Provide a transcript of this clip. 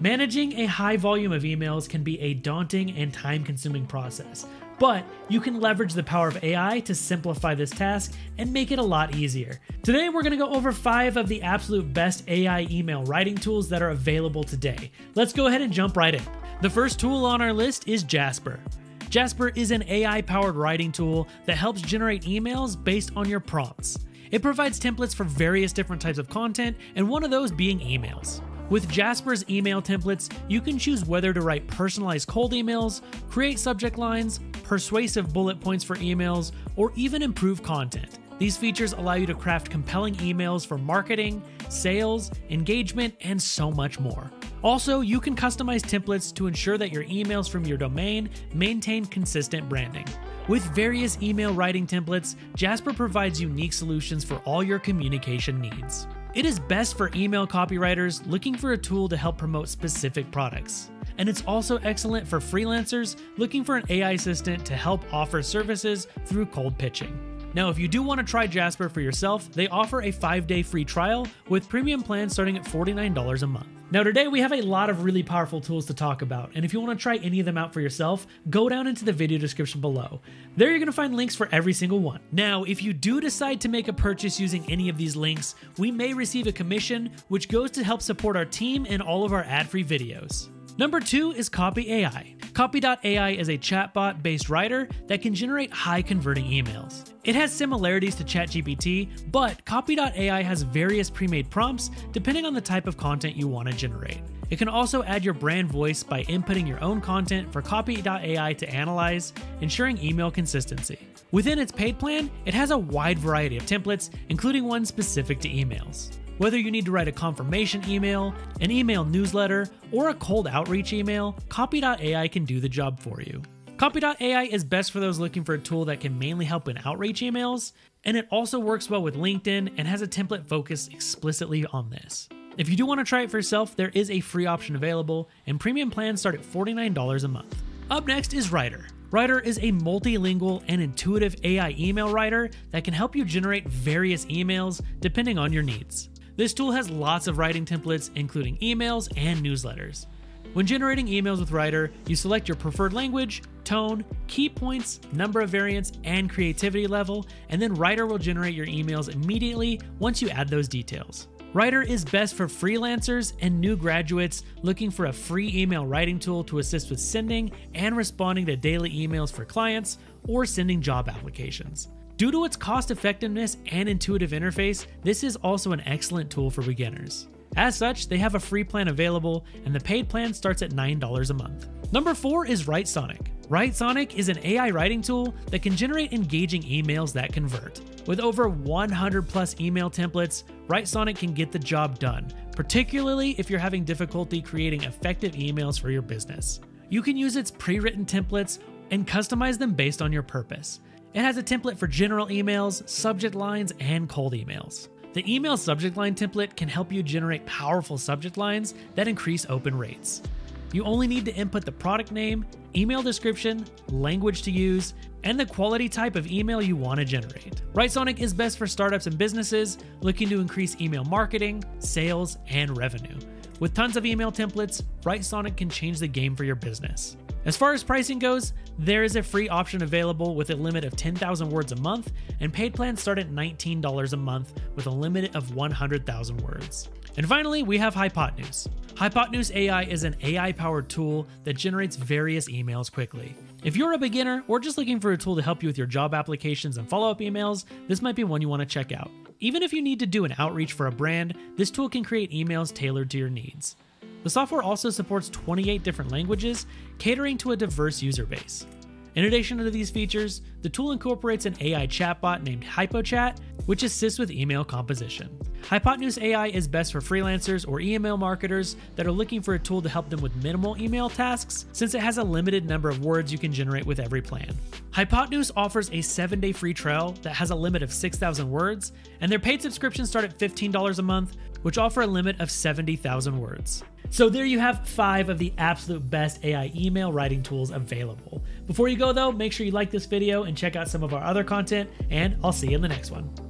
Managing a high volume of emails can be a daunting and time consuming process, but you can leverage the power of AI to simplify this task and make it a lot easier. Today, we're going to go over five of the absolute best AI email writing tools that are available today. Let's go ahead and jump right in. The first tool on our list is Jasper. Jasper is an AI powered writing tool that helps generate emails based on your prompts. It provides templates for various different types of content, and one of those being emails. With Jasper's email templates, you can choose whether to write personalized cold emails, create subject lines, persuasive bullet points for emails, or even improve content. These features allow you to craft compelling emails for marketing, sales, engagement, and so much more. Also, you can customize templates to ensure that your emails from your domain maintain consistent branding. With various email writing templates, Jasper provides unique solutions for all your communication needs. It is best for email copywriters looking for a tool to help promote specific products. And it's also excellent for freelancers looking for an AI assistant to help offer services through cold pitching. Now, if you do want to try Jasper for yourself, they offer a five day free trial with premium plans starting at $49 a month. Now, today we have a lot of really powerful tools to talk about, and if you want to try any of them out for yourself, go down into the video description below. There you're going to find links for every single one. Now, if you do decide to make a purchase using any of these links, we may receive a commission, which goes to help support our team and all of our ad free videos. Number two is Copy AI. Copy.ai is a chatbot based writer that can generate high converting emails. It has similarities to ChatGPT, but Copy.ai has various pre made prompts depending on the type of content you want to generate. It can also add your brand voice by inputting your own content for Copy.ai to analyze, ensuring email consistency. Within its paid plan, it has a wide variety of templates, including one specific to emails. Whether you need to write a confirmation email, an email newsletter, or a cold outreach email, Copy.ai can do the job for you. Copy.ai is best for those looking for a tool that can mainly help in outreach emails, and it also works well with LinkedIn and has a template focused explicitly on this. If you do want to try it for yourself, there is a free option available, and premium plans start at $49 a month. Up next is Rytr. Rytr is a multilingual and intuitive AI email writer that can help you generate various emails depending on your needs. This tool has lots of writing templates, including emails and newsletters. When generating emails with Rytr, you select your preferred language, tone, key points, number of variants, and creativity level, and then Rytr will generate your emails immediately once you add those details. Rytr is best for freelancers and new graduates looking for a free email writing tool to assist with sending and responding to daily emails for clients or sending job applications. Due to its cost effectiveness and intuitive interface, this is also an excellent tool for beginners. As such, they have a free plan available, and the paid plan starts at $9 a month. Number 4 is WriteSonic. WriteSonic is an AI writing tool that can generate engaging emails that convert. With over 100 plus email templates, WriteSonic can get the job done, particularly if you're having difficulty creating effective emails for your business. You can use its pre written templates and customize them based on your purpose. It has a template for general emails, subject lines, and cold emails. The email subject line template can help you generate powerful subject lines that increase open rates. You only need to input the product name, email description, language to use, and the quality type of email you want to generate. WriteSonic is best for startups and businesses looking to increase email marketing, sales, and revenue. With tons of email templates, WriteSonic can change the game for your business. As far as pricing goes, there is a free option available with a limit of 10,000 words a month, and paid plans start at $19 a month with a limit of 100,000 words. And finally, we have Hypotenuse. Hypotenuse AI is an AI powered tool that generates various emails quickly. If you're a beginner or just looking for a tool to help you with your job applications and follow up emails, this might be one you want to check out. Even if you need to do an outreach for a brand, this tool can create emails tailored to your needs. The software also supports 28 different languages, catering to a diverse user base. In addition to these features, the tool incorporates an AI chatbot named HypoChat, which assists with email composition. Hypotenuse AI is best for freelancers or email marketers that are looking for a tool to help them with minimal email tasks, since it has a limited number of words you can generate with every plan. Hypotenuse offers a 7 day free trial that has a limit of 6,000 words, and their paid subscriptions start at $15 a month, which offer a limit of 70,000 words. So there you have five of the absolute best AI email writing tools available. Before you go though, make sure you like this video and check out some of our other content, and I'll see you in the next one.